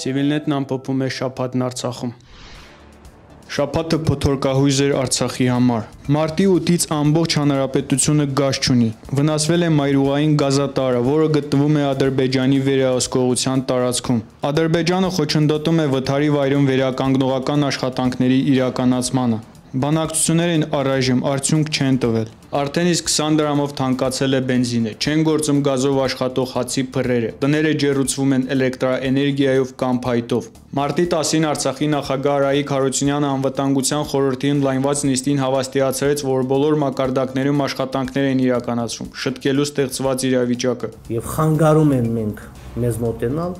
Civilnet-ն ամփոփում է շաբաթն Արցախում։ Շաբաթը փոթորկահույզ էր Արցախի համար։ Մարտի 8-ից ամբողջ հանրապետությունը գազ չունի։ Վնասվել է մայրուղային գազատարը, որը գտնվում է Ադրբեջանի վերահսկողության տարածքում։ Ադրբեջանը խոչընդոտում է վթարի վայրում վերականգնողական աշխատանքների իրականացմանը։ Բանակցություններ են առայժմ արդյունք չեն տվել։ Արդեն իսկ 20 դրամով թանկացել է բենզինը, չեն գործում գազով աշխատող հացի փռերը, տները ջերուցվում են էլեկտրաէներգիայով կամ փայտով։ Մարտի 10-ին Արցախի նախագահ Արայիկ Հարությունյանը անվտանգության խորհրդի ընդլայնված նիստին հավաստիացրեց, որ բոլոր մակարդակներում աշխատանքներ են իրականացվում, շտկելու ստեղծված իրավիճակը։ Եվ խանգարում են մենք մեզ մոտենալ,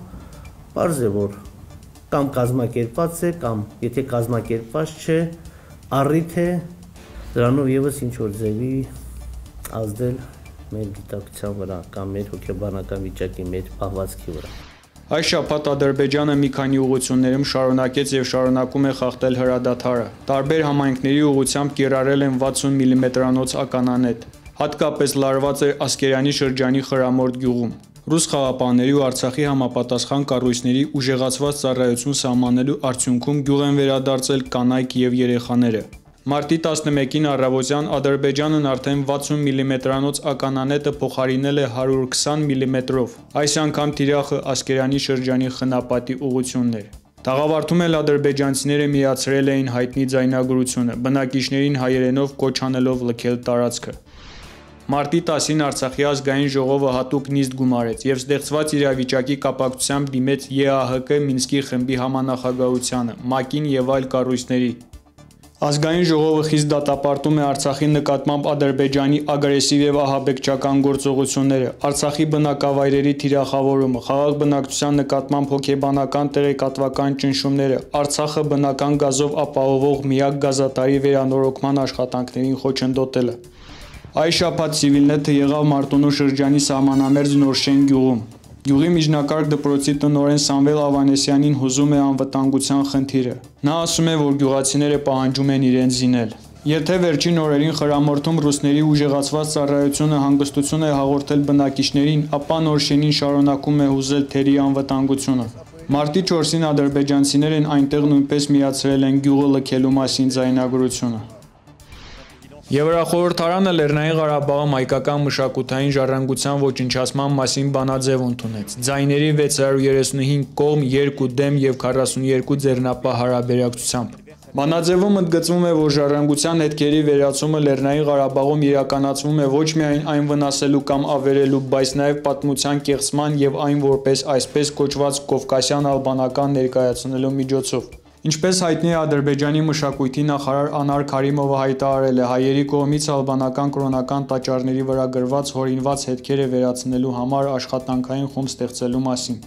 բարձ է որ կամ կազմակերպված է կամ եթե կազմակերպված չէ, առիթ է դրանով եւս ինչ որ ձևի ազդել մեր գիտակցության վրա կամ մեր հոգեբանական վիճակի, մեր պահվածքի վրա։ Այս շաբաթ Ադրբեջանը մի քանի ուղություններում շարունակեց եւ շարունակում է խախտել հրադադարը։ Տարբեր համայնքների ուղությամբ կիրառել են 60 մմ-անոց ականանետ։ Հատկապես լարված էր Ասկերյանի շրջանի Խրամորդ գյուղում։ Ռուս խաղապանների ու Արցախի համապատասխան կառույցների ուժեղացված ծառայություն սահմանելու արդյունքում գյուղ են վերադարձել կանայք եւ երեխաները։ Մարտի 11-ին առավոտյան Ադրբեջանն արդեն 60 մմ-անոց ականանետը փոխարինել է 120 մմ-ով։ Այս անգամ թիրախը Ասկերանի շրջանի խնապատի ուղությունն էր։ Տաղավարդում էլ ադրբեջանցիները միացրել էին հայտնի ձայնագրությունը, բնակիչներին հայերենով կոչ անելով լքել տարածքը։ Մարտի 10-ին Արցախի ազգային ժողովը հատուկ նիստ գումարեց եւ ստեղծված իրավիճակի կապակցությամբ դիմեց ԵԱՀԿ Մինսկի խմբի համանախագահությանը, ՄԱԿ-ին եւ այլ կառույցների։ Ազգային ժողովը խիստ դատապարտում է Արցախի նկատմամբ Ադրբեջանի ագրեսիվ եւ ահաբեկչական գործողությունները, Արցախի բնակավայրերի թիրախավորումը, խաղաղ բնակչության նկատմամբ հոգեբանական տեղեկատվական ճնշումները, Արցախը բնական գազով ապահովող միակ գազատարի վերանորոգման աշխատանքներին խոչընդոտելը։ Այս շաբաթ Civilnet-ը եղավ Մարտունու շրջանի սահմանամերձ Նորշեն գյուղում։ Գյուղի միջնակարգ դպրոցի տնօրեն Սամվել Ավանեսյանին հուզում է անվտանգության խնդիրը։ Նա ասում է, որ գյուղացիները պահանջում են իրեն զինել։ Եթե վերջին օրերին խրամորթում ռուսների ուժեղացված ծառայությունը հանգստություն է հաղորդել բնակիչներին, ապա Նորշենին շարունակում է հուզել թերի անվտանգությունը։ Մարտի 4-ին ադրբեջանցիներն այնտեղ նույնպես միացրել են գյուղը լքելու մասին ձայնագրությունը։ Եվրախորհրդարանը Լեռնային Ղարաբաղում հայկական մշակութային ժառանգության ոչնչացման մասին բանաձև ընդունեց։ Ձայների 635 կողմ, 2 դեմ եւ 42 ձեռնապահ հարաբերակցությամբ։ Բանաձևում ընդգծվում է, որ ժառանգության հետքերի վերացումը Լեռնային Ղարաբաղում իրականացվում է ոչ միայն այն վնասելու կամ ավերելու, բայց նաև պատմության կեղծման եւ այն որպես այսպես կոչված կովկասյան ալբանական ներկայացնելու միջոցով։ Ինչպես հայտնի է Ադրբեջանի մշակույթի նախարար Անար Քարիմովը հայտարարել է հայերի կողմից ալբանական կրոնական տաճարների վրա գրված հորինված հետքերը վերացնելու համար աշխատանքային խումբ ստեղծելու մասին։